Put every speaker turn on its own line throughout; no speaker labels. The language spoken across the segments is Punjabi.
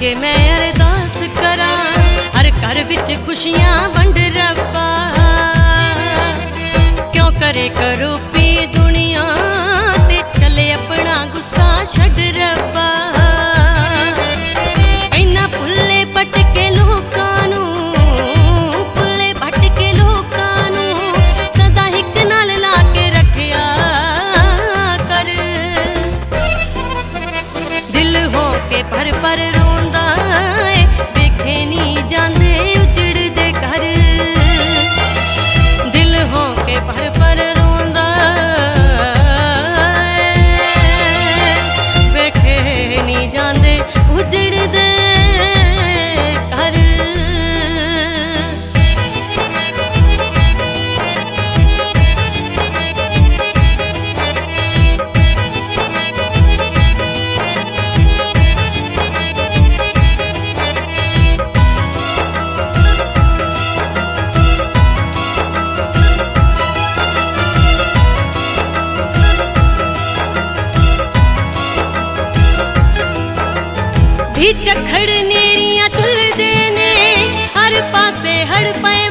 ਕੇ ਮੈਂ ਅਰਦਾਸ ਕਰਾਂ। ਹਰ ਘਰ ਵਿੱਚ ਖੁਸ਼ੀਆਂ ਵੰਡ चखड़ नेरियाँ तुल देने हर पासे हड़ पाए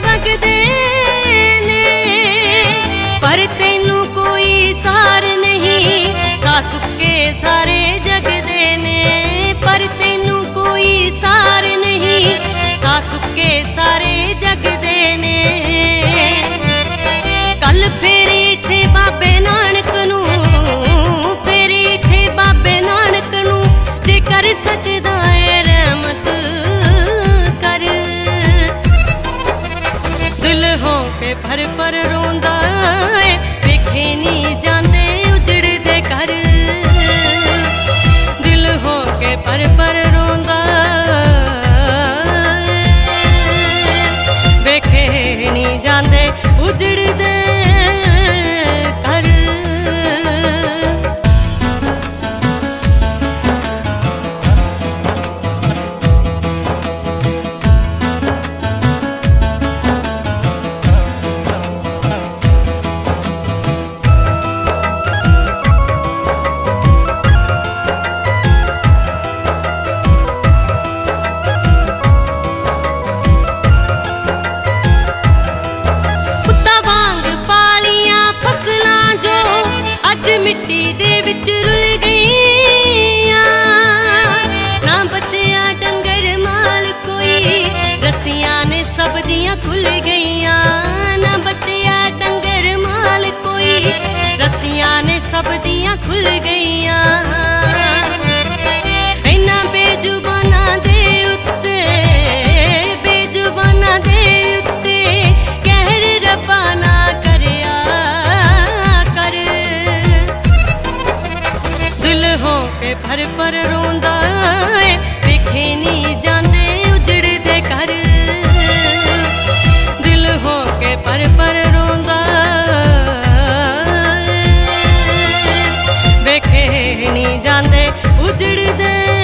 ਰੱਖੇ ਨਹੀਂ ਜਾਂਦੇ ਉਜੜਦੇ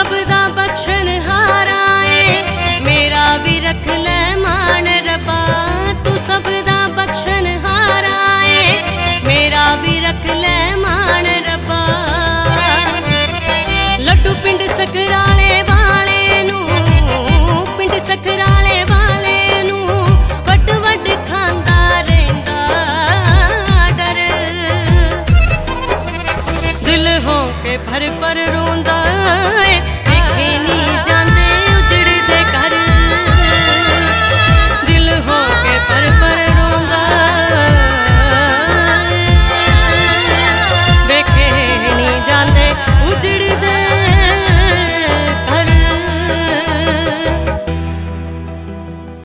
ਰੱਬ ਦਾ ਬਖਸ਼ਣ ਹਾਰਾ ਏ ਮੇਰਾ ਵੀ ਰੱਖ ਲੈ ਮਾਨ ਰੱਬਾ ਤੂੰ ਸਭ ਦਾ ਬਖਸ਼ਣ ਹਾਰਾ ਏ ਮੇਰਾ ਵੀ ਰੱਖ ਲੈ ਮਾਨ ਰੱਬਾ ਲੱਡੂ ਪਿੰਡ ਸਕਰਾਲ